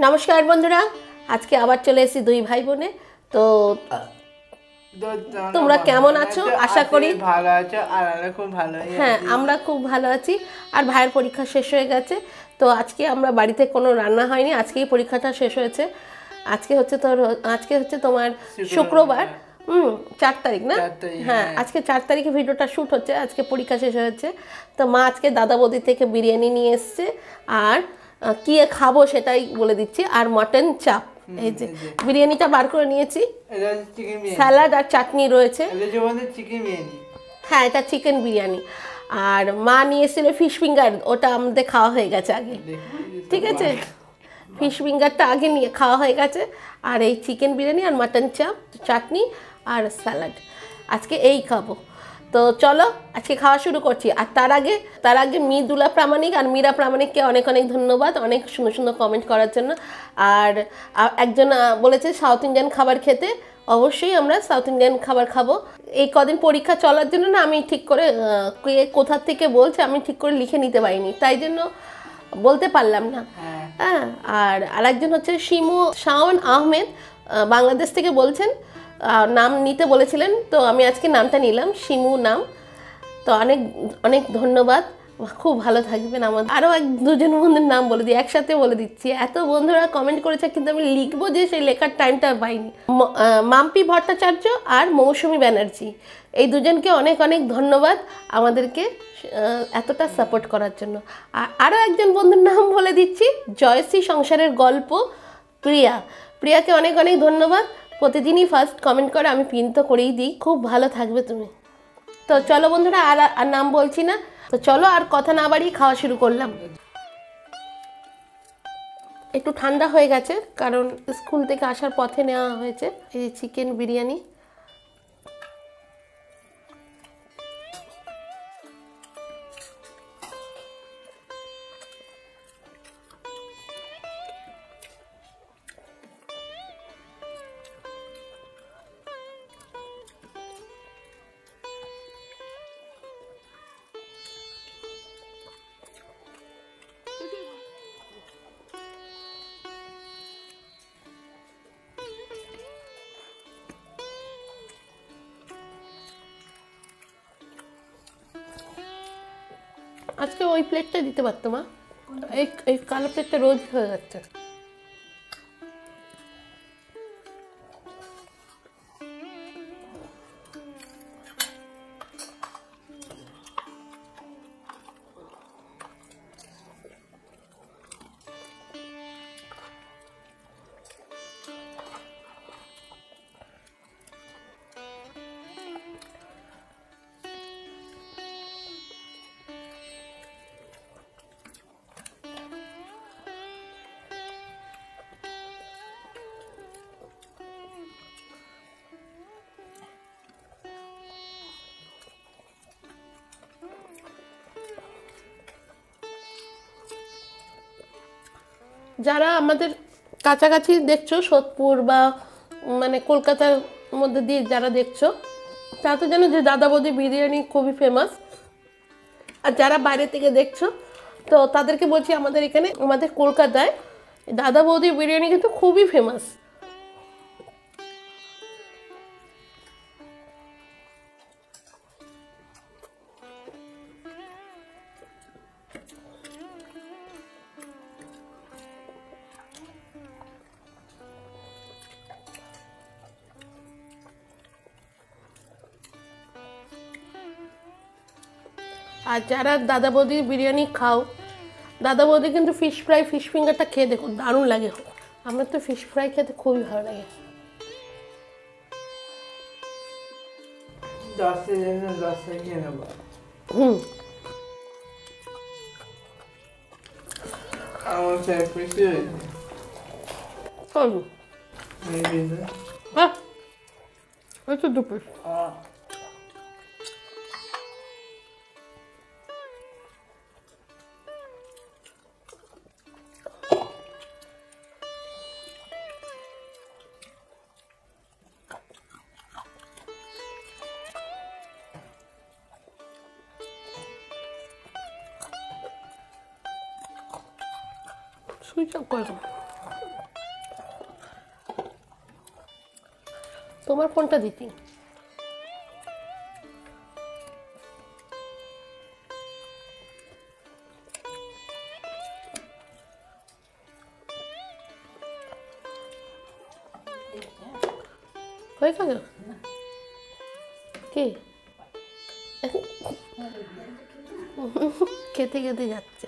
নমস্কার বন্ধুরা আজকে আবার চলে এসেছি দুই ভাই বোনে তো তোমরা কেমন আছো? আশা করি- ভালো আছো আর আমরা খুব ভালোই হ্যাঁ আমরা খুব ভালো আছি। আর ভাইয়ের পরীক্ষা শেষ হয়ে গেছে। তো আজকে আমরা বাড়িতে কোনো রান্না হয়নি আজকেই পরীক্ষাটা শেষ হয়েছে। আজকে হচ্ছে তোর আজকে হচ্ছে তোমার শুক্রবার। হুম চার তারিখ না? হ্যাঁ আজকে চার তারিখে ভিডিওটা শ্যুট হচ্ছে আজকে পরীক্ষা শেষ হয়েছে। তো মা আজকে দাদা বৌদি থেকে বিরিয়ানি নিয়ে এসছে। আর কি খাব সেটাই বলে দিচ্ছি। আর মটন চাপ এই যে বিরিয়ানিটা বার করে নিয়েছি। স্যালাড আর চাটনি রয়েছে। হ্যাঁ এটা চিকেন বিরিয়ানি। আর মা নিয়ে এসেছিল ফিশ ফিঙ্গার ওটা আমাদের খাওয়া হয়ে গেছে আগে। ঠিক আছে? ফিশ ফিঙ্গারটা আগে নিয়ে খাওয়া হয়ে গেছে। আর এই চিকেন বিরিয়ানি আর মাটন চাপ চাটনি আর স্যালাড। আজকে এই খাব। তো চলো আজকে খাওয়া শুরু করছি। আর তার আগে তার আগে মৃদুলা প্রামাণিক আর মীরা প্রামাণিককে অনেক অনেক ধন্যবাদ অনেক সুন্দর সুন্দর কমেন্ট করার জন্য। আর একজন বলেছে সাউথ ইন্ডিয়ান খাবার খেতে অবশ্যই আমরা সাউথ ইন্ডিয়ান খাবার খাব। এই কদিন পরীক্ষা চলার জন্য না আমি ঠিক করে কে কোথা থেকে বলছে আমি ঠিক করে লিখে নিতে পারিনি। তাই জন্য বলতে পারলাম না। হ্যাঁ। হ্যাঁ আর আরেকজন হচ্ছে শিমু শাওন আহমেদ বাংলাদেশ থেকে বলছেন নাম নিতে বলেছিলেন, তো আমি আজকে নামটা নিলাম, শিমু নাম। তো অনেক অনেক ধন্যবাদ। খুব ভালো থাকবেন আমাদের আরও এক দুজন বন্ধুর নাম বলে দিই, একসাথে বলে দিচ্ছি। এত বন্ধুরা কমেন্ট করেছে, কিন্তু আমি লিখব যে সেই লেখার টাইমটা পাইনি। মাম্পি ভট্টাচার্য আর মৌসুমী ব্যানার্জি। এই দুজনকে অনেক অনেক ধন্যবাদ আমাদেরকে এতটা সাপোর্ট করার জন্য। আর আরও একজন বন্ধুর নাম বলে দিচ্ছি, জয়শ্রী সংসারের গল্প, প্রিয়া। প্রিয়াকে অনেক অনেক ধন্যবাদ। প্রতিদিনই ফার্স্ট কমেন্ট করে, আমি পিন তো করেই দিই। খুব ভালো থাকবে তুমি। তো চলো বন্ধুরা, আর আর নাম বলছি না। তো চলো, আর কথা না বাড়িয়ে খাওয়া শুরু করলাম। একটু ঠান্ডা হয়ে গেছে, কারণ স্কুল থেকে আসার পথে নেওয়া হয়েছে, এই চিকেন বিরিয়ানি। আজকে ওই প্লেটটা দিতে পারতো মা। এই এই কালো প্লেটটা রোজ হয়ে যাচ্ছে। যারা আমাদের কাছাকাছি দেখছ, সোদপুর বা মানে কলকাতার মধ্যে দিয়ে যারা দেখছ, তারা তো জানো যে দাদা বৌদি বিরিয়ানি খুবই ফেমাস আর যারা বাইরে থেকে দেখছ, তো তাদেরকে বলছি আমাদের এখানে, আমাদের কলকাতায় দাদা বৌদি বিরিয়ানি কিন্তু খুবই ফেমাস আর যারা দাদা বৌদির বিরিয়ানি খাও দাদা বৌদি কিন্তু ফিশ ফ্রাই ফিশ ফিঙ্গারটা খেয়ে দেখো দারুণ লাগে। আমার তো ফিশ ফ্রাই খেতে খুবই ভালো লাগে। হুম। সুইচ করে দেবো তোমার ফোনটা দিতি। হয়ে খেতে খেতে যাচ্ছে।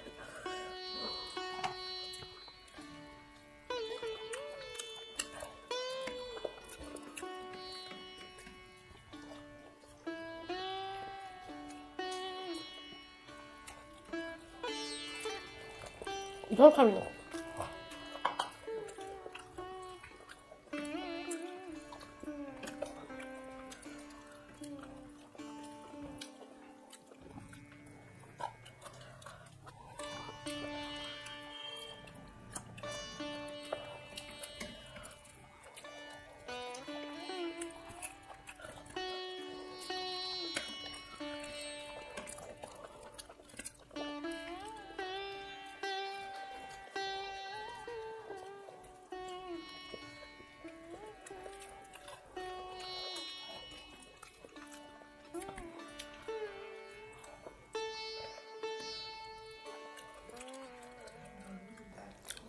ঝোল খাবি না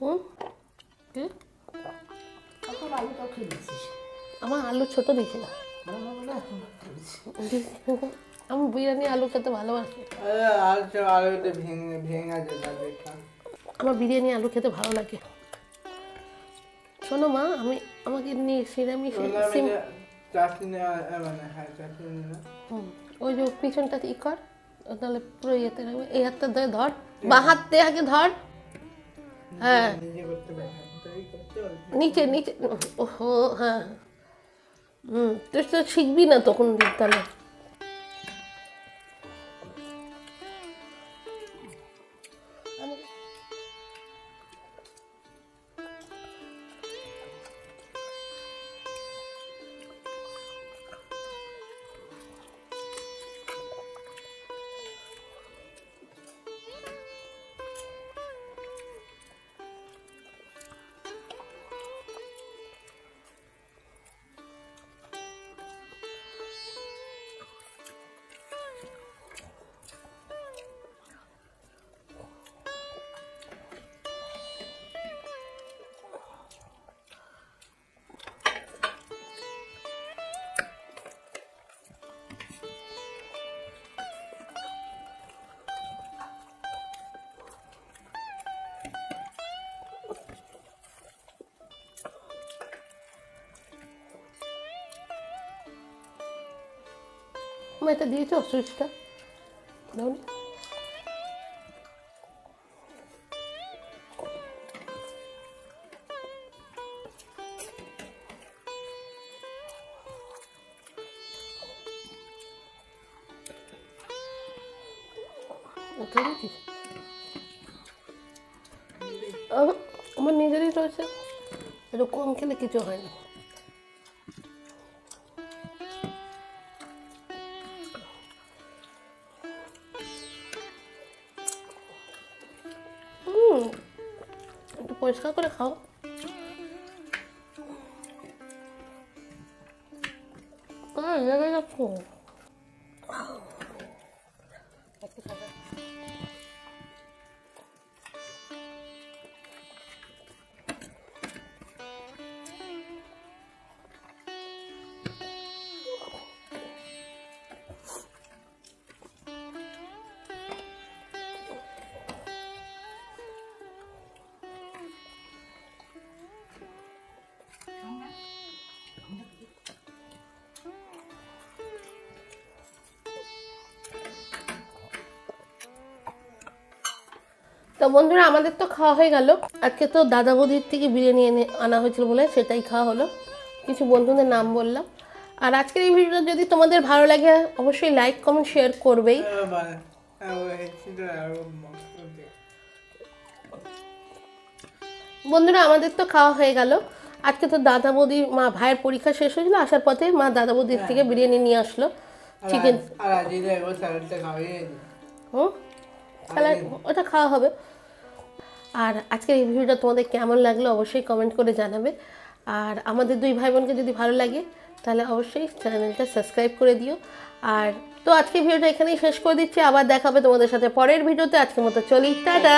হুম? কি? আমার আলু ছোট এখন খেয়েছি আমি বিরিয়ানি আলু খেতে ভালোবাসি। আরে আর সব আলুতে ভেঙে ভেঙে যেটা দেখা আমার বিরিয়ানি আলু খেতে ভালো লাগে। শোনো মা আমি আমাকে নিয়ে সিম মানে হ্যাঁ না ওই যে পিছনটা ই কর। তাহলে পুরো ইয়েতে রাখবে। এই হাতটা ধরে ধর। বা হাত দিয়ে আগে ধর। হ্যাঁ। নিচে নিচে ওহো হ্যাঁ। হুম তুই তো শিখবি না তখন তাহলে মা এটা দিয়েছ সুইচটা? আহ, আমার নিজেরই রয়েছে। একটু কম খেলে কিছু হয় না। একটু পরিষ্কার করে খাও আর লেগে যাচ্ছে একটু তো বন্ধুরা আমাদের তো খাওয়া হয়ে গেল। আজকে তো দাদা বৌদির থেকে বিরিয়ানি এনে আনা হয়েছিল বলে সেটাই খাওয়া হলো। কিছু বন্ধুদের নাম বললাম। আর আজকের এই ভিডিওটা যদি তোমাদের ভালো লাগে অবশ্যই লাইক কমেন্ট শেয়ার করবেই। বন্ধুরা আমাদের তো খাওয়া হয়ে গেল। আজকে তো দাদা বৌদি মা ভাইয়ের পরীক্ষা শেষ হয়েছিল আসার পথে মা দাদা বৌদির থেকে বিরিয়ানি নিয়ে আসলো। চিকেন ওটা খাওয়া হবে। আর আজকের এই ভিডিওটা তোমাদের কেমন লাগল অবশ্যই কমেন্ট করে জানাবে। আর আমাদের দুই ভাই বোনকে যদি ভালো লাগে, তাহলে অবশ্যই চ্যানেলটা সাবস্ক্রাইব করে দিও। আর তো আজকে ভিডিওটা এখানেই শেষ করে দিচ্ছি। আবার দেখাবে তোমাদের সাথে পরের ভিডিওতে। আজকের মতো চলি, টাটা.